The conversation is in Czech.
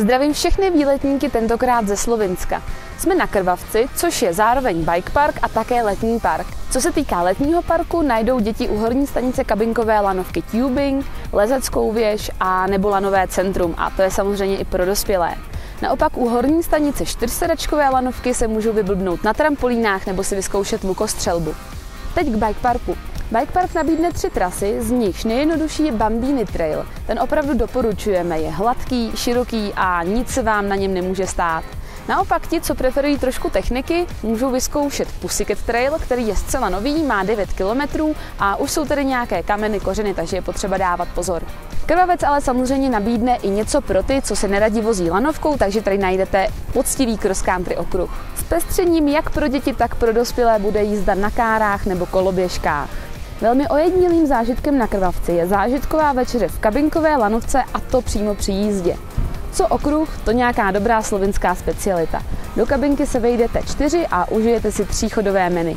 Zdravím všechny výletníky tentokrát ze Slovinska. Jsme na Krvavci, což je zároveň bike park a také letní park. Co se týká letního parku, najdou děti u horní stanice kabinkové lanovky tubing, lezeckou věž a nebo lanové centrum a to je samozřejmě i pro dospělé. Naopak u horní stanice čtyřsedačkové lanovky se můžou vyblbnout na trampolínách nebo si vyzkoušet lukostřelbu. Teď k bike parku. Bike Park nabídne tři trasy, z nichž nejjednodušší je Bambini Trail. Ten opravdu doporučujeme, je hladký, široký a nic se vám na něm nemůže stát. Naopak ti, co preferují trošku techniky, můžou vyzkoušet Pussycat Trail, který je zcela nový, má 9 km a už jsou tady nějaké kameny, kořeny, takže je potřeba dávat pozor. Krvavec ale samozřejmě nabídne i něco pro ty, co se neradi vozí lanovkou, takže tady najdete poctivý cross country okruh. S pestřením jak pro děti, tak pro dospělé bude jízda na kárách nebo koloběžkách. Velmi ojedinělým zážitkem na Krvavci je zážitková večeře v kabinkové lanovce a to přímo při jízdě. Co okruh, to nějaká dobrá slovinská specialita. Do kabinky se vejdete čtyři a užijete si tříchodové menu.